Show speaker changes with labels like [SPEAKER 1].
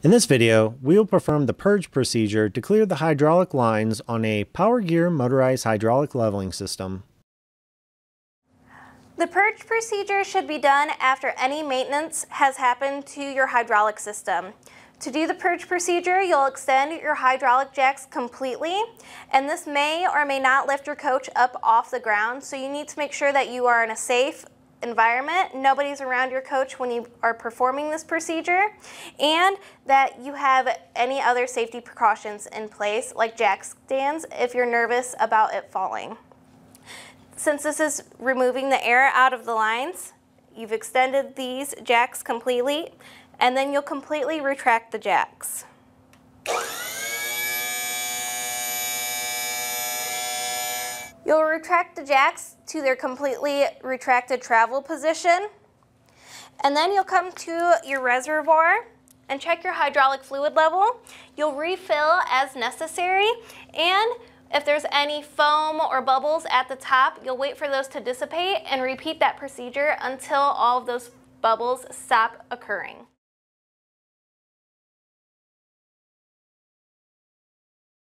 [SPEAKER 1] In this video, we will perform the purge procedure to clear the hydraulic lines on a Power Gear motorized hydraulic leveling system.
[SPEAKER 2] The purge procedure should be done after any maintenance has happened to your hydraulic system. To do the purge procedure, you'll extend your hydraulic jacks completely, and this may or may not lift your coach up off the ground, so you need to make sure that you are in a safe, environment, nobody's around your coach when you are performing this procedure, and that you have any other safety precautions in place, like jack stands, if you're nervous about it falling. Since this is removing the air out of the lines, you've extended these jacks completely, and then you'll completely retract the jacks. You'll retract the jacks to their completely retracted travel position. And then you'll come to your reservoir and check your hydraulic fluid level. You'll refill as necessary and if there's any foam or bubbles at the top, you'll wait for those to dissipate and repeat that procedure until all of those bubbles stop occurring.